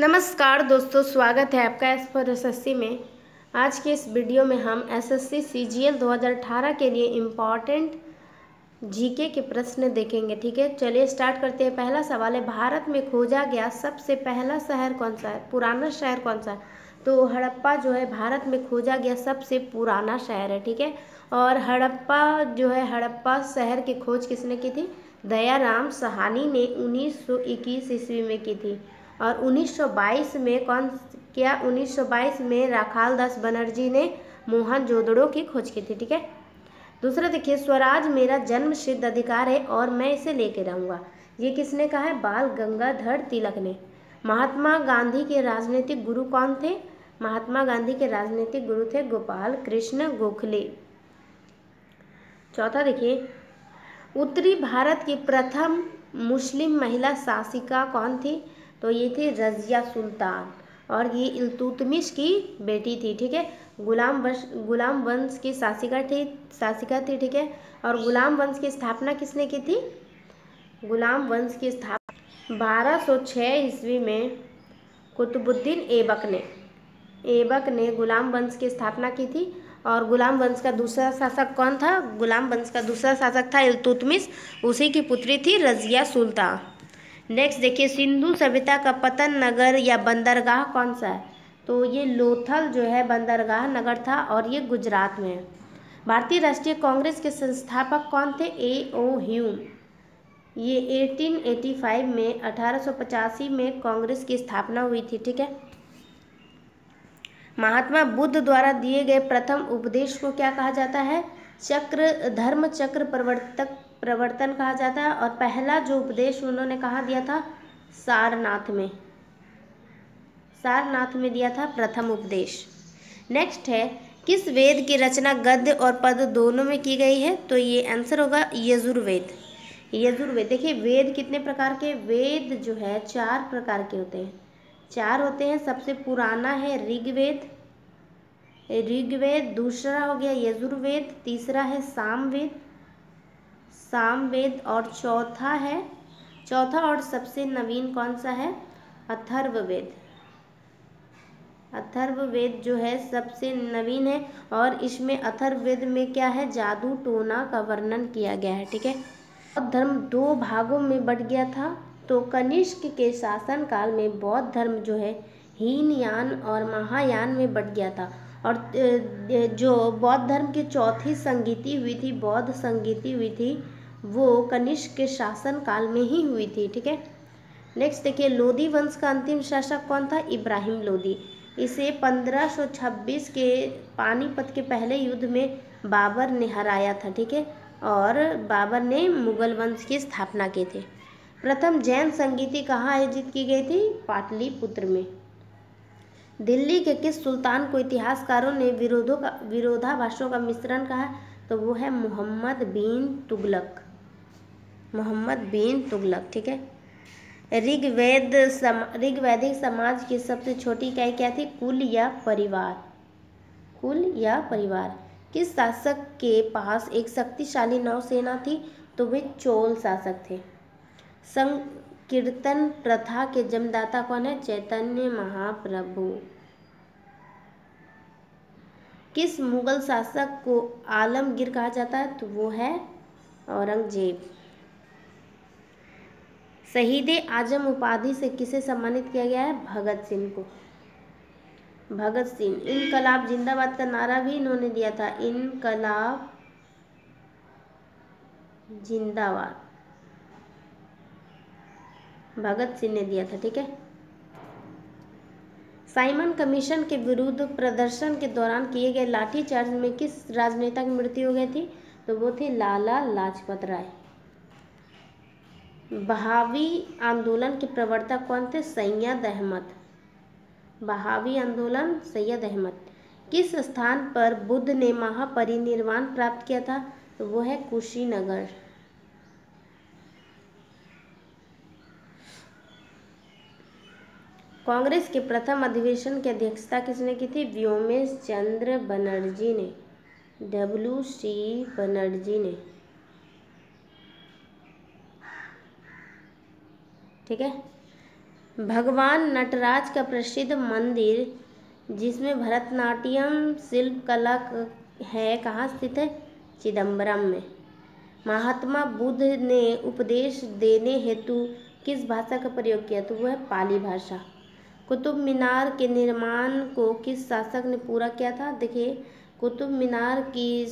नमस्कार दोस्तों, स्वागत है आपका एस फॉर एस में। आज के इस वीडियो में हम S S C C G L दो हज़ार अठारह के लिए इंपॉर्टेंट जीके के प्रश्न देखेंगे, ठीक है? चलिए स्टार्ट करते हैं। पहला सवाल है, भारत में खोजा गया सबसे पहला शहर कौन सा है? पुराना शहर कौन सा है? तो हड़प्पा जो है, भारत में खोजा गया सबसे पुराना शहर है, ठीक है? और हड़प्पा जो है, हड़प्पा शहर की खोज किसने की थी? दयाराम सहानी ने 1921 ईस्वी में की थी। और 1922 में कौन क्या? 1922 में राखाल दास बनर्जी ने मोहन जोदड़ो की खोज की थी, ठीक है? दूसरा देखिए, स्वराज मेरा जन्म सिद्ध अधिकार है और मैं इसे लेके रहूँगा। ये किसने कहा है? बाल गंगाधर तिलक ने। महात्मा गांधी के राजनीतिक गुरु कौन थे? महात्मा गांधी के राजनीतिक गुरु थे गोपाल कृष्ण गोखले। चौथा देखिए, उत्तरी भारत की प्रथम मुस्लिम महिला शासिका कौन थी? तो ये थी रजिया सुल्तान। और ये इल्तुतमिश की बेटी थी, ठीक है? गुलाम वंश गुलाम वंश की शासिका थी शासिका थी, ठीक है? और गुलाम वंश की स्थापना किसने की थी? गुलाम वंश की स्थापना 1206 ईस्वी में कुतुबुद्दीन ऐबक ने ऐबक ने गुलाम वंश की स्थापना की थी। और गुलाम वंश का दूसरा शासक कौन था? गुलाम वंश का दूसरा शासक था इल्तुतमिश, उसी की पुत्री थी रजिया सुल्तान। नेक्स्ट देखिए, सिंधु सभ्यता का पतन नगर या बंदरगाह कौन सा है? तो ये लोथल जो है, बंदरगाह नगर था और ये गुजरात में है। भारतीय राष्ट्रीय कांग्रेस के संस्थापक कौन थे? ए. ओ. ह्यूम। ये 1885 में 1885 में कांग्रेस की स्थापना हुई थी, ठीक है? महात्मा बुद्ध द्वारा दिए गए प्रथम उपदेश को क्या कहा जाता है? चक्र, धर्म चक्र प्रवर्तक प्रवर्तन कहा जाता है और पहला जो उपदेश उन्होंने कहा दिया था? सारनाथ में। सारनाथ में दिया था प्रथम उपदेश। नेक्स्ट है, किस वेद की रचना गद्य और पद दोनों में की गई है? तो ये आंसर होगा यजुर्वेद। यजुर्वेद, देखिए, वेद कितने प्रकार के? वेद जो है, चार प्रकार के होते हैं। चार होते हैं, सबसे पुराना है ऋग्वेद ऋग्वेद, दूसरा हो गया यजुर्वेद, तीसरा है सामवेद सामवेद और चौथा है। चौथा और सबसे नवीन कौन सा है? अथर्ववेद अथर्ववेद जो है सबसे नवीन है और इसमें अथर्ववेद में क्या है? जादू, टोना का वर्णन किया गया है, ठीक है? बौद्ध धर्म दो भागों में बट गया था तो कनिष्क के शासन काल में बौद्ध धर्म जो है हीनयान और महायान में बट गया था। और जो बौद्ध धर्म की चौथी संगीति हुई थी, बौद्ध संगीति हुई थी, वो कनिष्क के शासन काल में ही हुई थी, ठीक है? नेक्स्ट देखिए लोधी वंश का अंतिम शासक कौन था? इब्राहिम लोधी इसे 1526 के पानीपत के पहले युद्ध में बाबर ने हराया था, ठीक है? और बाबर ने मुगल वंश की स्थापना की थी। प्रथम जैन संगीति कहाँ आयोजित की गई थी? पाटलिपुत्र में। दिल्ली के किस सुल्तान को इतिहासकारों ने विरोधों का, विरोधाभासों का मिश्रण कहा? तो वो है मोहम्मद बिन तुगलक। मोहम्मद बिन तुगलक, ठीक है? ऋग्वेद सम, ऋग्वैदिक समाज की सबसे छोटी इकाई क्या थी? कुल या परिवार। कुल या परिवार। किस शासक के पास एक शक्तिशाली नौसेना थी? तो वे चोल शासक थे। संकीर्तन प्रथा के जमदाता कौन है? चैतन्य महाप्रभु। किस मुगल शासक को आलमगीर कहा जाता है? तो वो है औरंगज़ेब। शहीद आज़म उपाधि से किसे सम्मानित किया गया है? भगत सिंह को। भगत सिंह। इनकलाब जिंदाबाद का नारा भी इन्होंने दिया था। इनकलाब जिंदाबाद। भगत सिंह ने दिया था, ठीक है? साइमन कमीशन के विरुद्ध प्रदर्शन के दौरान किए गए लाठीचार्ज में किस राजनेता की मृत्यु हो गई थी? तो वो थी लाला लाजपत राय। बहावी आंदोलन के प्रवर्तक कौन थे? सैयद अहमद। बहावी आंदोलन सैयद अहमद। किस स्थान पर बुद्ध ने महापरिनिर्वाण प्राप्त किया था? तो वो है कुशीनगर। कांग्रेस के प्रथम अधिवेशन की अध्यक्षता किसने की थी? व्योमेश चंद्र बनर्जी ने। डब्ल्यू सी बनर्जी ने। ठीक है? भगवान नटराज का प्रसिद्ध मंदिर, जिसमें भरतनाट्यम, शिल्प कला है, कहाँ स्थित है? चिदम्बरम में। महात्मा बुद्ध ने उपदेश देने हेतु किस भाषा का प्रयोग किया? तो वह है पाली भाषा। कुतुब मीनार के निर्माण को किस शासक ने पूरा किया था? देखिए, कुतुब मीनार की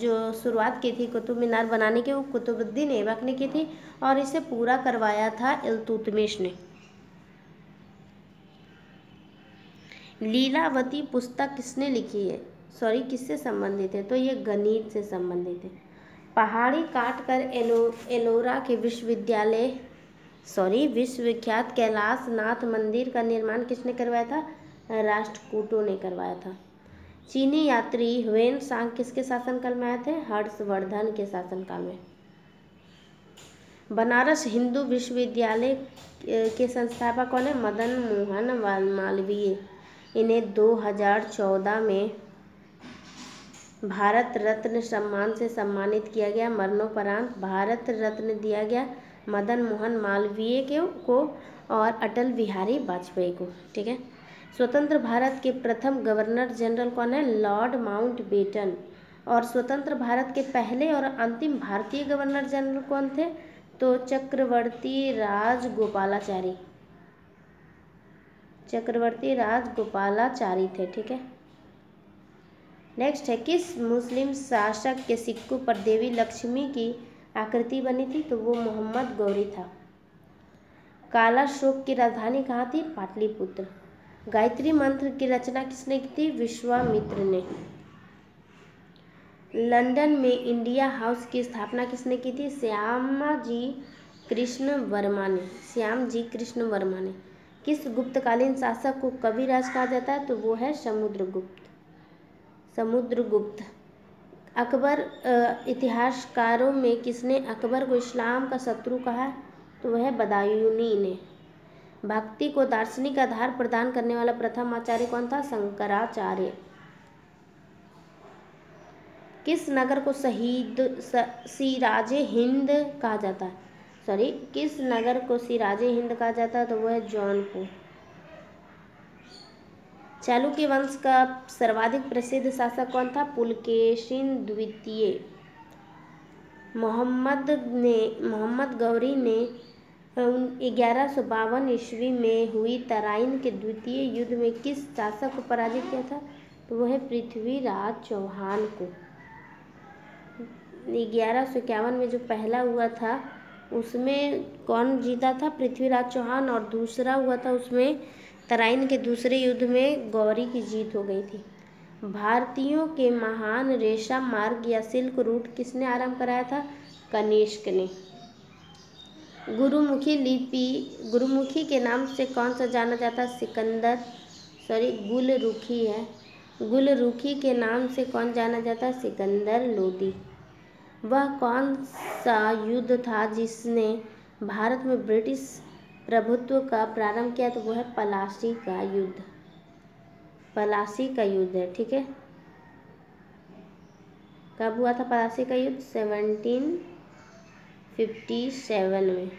जो शुरुआत की थी, कुतुब मीनार बनाने की, वो कुतुबुद्दीन ऐबक ने की थी और इसे पूरा करवाया था इल्तुतमिश ने। लीलावती पुस्तक किसने लिखी है? सॉरी, किससे संबंधित है? तो ये गणित से संबंधित है। पहाड़ी काट कर एलो एलोरा के विश्वविद्यालय सॉरी, विश्वविख्यात कैलाश नाथ मंदिर का निर्माण किसने करवाया था? राष्ट्रकूटों ने करवाया था। चीनी यात्री हुएन सांग किसके शासनकाल में आए थे? हर्षवर्धन के शासनकाल में। बनारस हिंदू विश्वविद्यालय के संस्थापक कौन है? मदन मोहन मालवीय। इन्हें 2014 में भारत रत्न सम्मान से सम्मानित किया गया, मरणोपरांत भारत रत्न दिया गया मदन मोहन मालवीय के को और अटल बिहारी वाजपेयी को, ठीक है? स्वतंत्र भारत के प्रथम गवर्नर जनरल कौन है? Lord Mountbatten. और स्वतंत्र भारत के पहले और अंतिम भारतीय गवर्नर जनरल कौन थे? तो चक्रवर्ती राज गोपालाचारी चक्रवर्ती राज गोपालाचारी थे, ठीक है? नेक्स्ट है, किस मुस्लिम शासक के सिक्कों पर देवी लक्ष्मी की आकृति बनी थी? तो वो मोहम्मद गौरी था। काला शोक की राजधानी कहाँ थी? पाटलिपुत्र। गायत्री मंत्र की रचना किसने की थी? विश्वामित्र ने। लंदन में इंडिया हाउस की स्थापना किसने की थी? श्यामा जी कृष्ण वर्मा ने। श्याम जी कृष्ण वर्मा ने। किस गुप्तकालीन शासक को कविराज कहा जाता है? तो वो है समुद्रगुप्त समुद्रगुप्त। अकबर इतिहासकारों में किसने अकबर को इस्लाम का शत्रु कहा तो वह बदायूनी ने। भक्ति को दार्शनिक आधार प्रदान करने वाला प्रथम आचार्य कौन था? शंकराचार्य। किस नगर को शहीद सिराजे हिंद कहा जाता है? सॉरी, किस नगर को सिराजे हिंद कहा जाता है? तो वह जौनपुर। चालुक्य वंश का सर्वाधिक प्रसिद्ध शासक कौन था? पुलकेशिन द्वितीय। मोहम्मद ने, मोहम्मद गौरी ने ग्यारह सौ बावन ईस्वी में हुई तराइन के द्वितीय युद्ध में किस शासक को पराजित किया था? तो वह पृथ्वीराज चौहान को। ग्यारह सौ इक्यावन में जो पहला हुआ था, उसमें कौन जीता था? पृथ्वीराज चौहान और दूसरा हुआ था उसमें तराइन के दूसरे युद्ध में गौरी की जीत हो गई थी। भारतीयों के महान रेशा मार्ग या सिल्क रूट किसने आरंभ कराया था? कनिष्क ने। गुरुमुखी लिपि, गुरुमुखी के नाम से कौन सा जाना जाता है? सिकंदर। सॉरी गुल रुखी है। गुल रुखी के नाम से कौन जाना जाता है? सिकंदर लोदी। वह कौन सा युद्ध था जिसने भारत में ब्रिटिश प्रभुत्व का प्रारंभ किया तो वो है पलासी का युद्ध। पलासी का युद्ध है, ठीक है? कब हुआ था पलासी का युद्ध? सेवनटीन फिफ्टी सेवन में।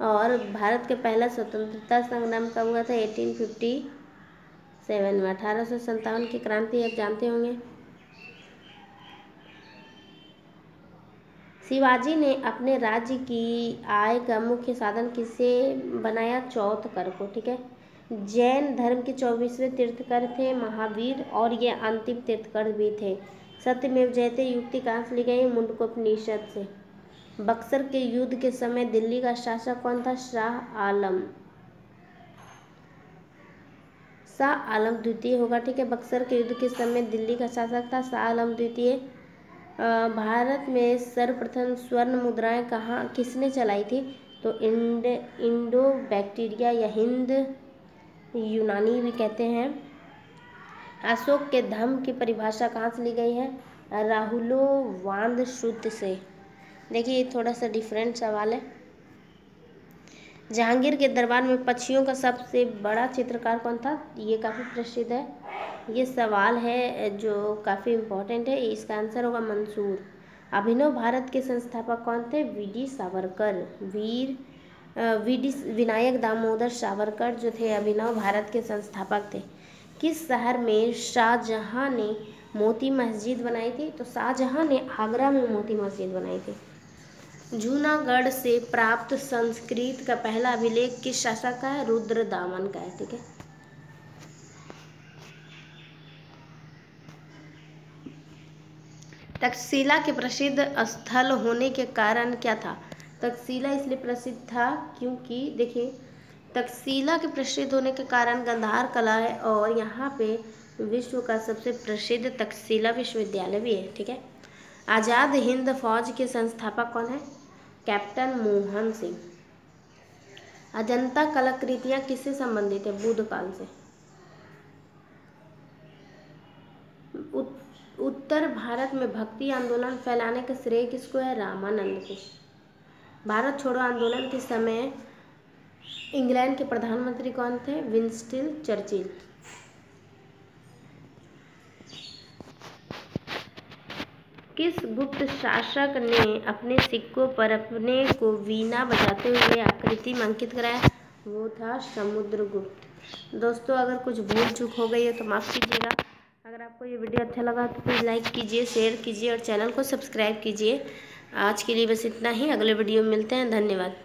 और भारत के पहला स्वतंत्रता संग्राम कब हुआ था? एटीन फिफ्टी सेवन में। अठारह सौ संतावन की क्रांति, आप जानते होंगे। शिवाजी ने अपने राज्य की आय का मुख्य साधन किसे बनाया? चौथ कर को, ठीक है? जैन धर्म के चौबीसवें तीर्थकर थे, महावीर, और ये अंतिम तीर्थकर भी थे। सत्यमेव जयते युक्ति कहाँ से ली गई? मुंडकोपनिषद से। बक्सर के युद्ध के समय दिल्ली का शासक कौन था? शाह आलम। शाह आलम द्वितीय होगा, ठीक है? बक्सर के युद्ध के समय दिल्ली का शासक था शाह आलम द्वितीय। भारत में सर्वप्रथम स्वर्ण मुद्राएँ कहाँ, किसने चलाई थी? तो इंड, इंडो बैक्टीरिया या हिंद, यूनानी भी कहते हैं। अशोक के धम की परिभाषा कहाँ से ली गई है? राहुलो वांद सूत्र से। देखिए थोड़ा सा डिफरेंट सवाल है। जहांगीर के दरबार में पक्षियों का सबसे बड़ा चित्रकार कौन था? ये काफ़ी प्रसिद्ध है। ये सवाल है, जो काफ़ी इम्पोर्टेंट है। इसका आंसर होगा मंसूर। अभिनव भारत के संस्थापक कौन थे? V D Savarkar. Veer V D Vinayak Damodar Savarkar जो थे, अभिनव भारत के संस्थापक थे। किस शहर में शाहजहाँ ने मोती मस्जिद बनाई थी? तो शाहजहाँ ने आगरा में मोती मस्जिद बनाई थी। जूनागढ़ से प्राप्त संस्कृत का पहला अभिलेख किस शासक का है? रुद्र दामन का है, ठीक है? तक्षशिला के प्रसिद्ध स्थल होने के कारण क्या था? तक्षशिला इसलिए प्रसिद्ध था क्योंकि, देखिए, तक्षशिला के प्रसिद्ध होने के कारण गंधार कला है और यहाँ पे विश्व का सबसे प्रसिद्ध तक्षशिला विश्वविद्यालय भी है, ठीक है? आज़ाद हिंद फौज के संस्थापक कौन है? कैप्टन मोहन सिंह। अजंता कलाकृतियाँ किससे संबंधित है? बुद्ध काल से उत्तर भारत में भक्ति आंदोलन फैलाने का श्रेय किसको है? रामानंद को। भारत छोड़ो आंदोलन के समय इंग्लैंड के प्रधानमंत्री कौन थे? Winston Churchill. किस गुप्त शासक ने अपने सिक्कों पर अपने को वीणा बजाते हुए आकृति में अंकित कराया? वो था समुद्रगुप्त। दोस्तों, अगर कुछ भूल चूक हो गई है तो माफ़ कीजिएगा। अगर आपको ये वीडियो अच्छा लगा तो प्लीज़ लाइक कीजिए, शेयर कीजिए और चैनल को सब्सक्राइब कीजिए। आज के लिए बस इतना ही। अगले वीडियो में मिलते हैं। धन्यवाद।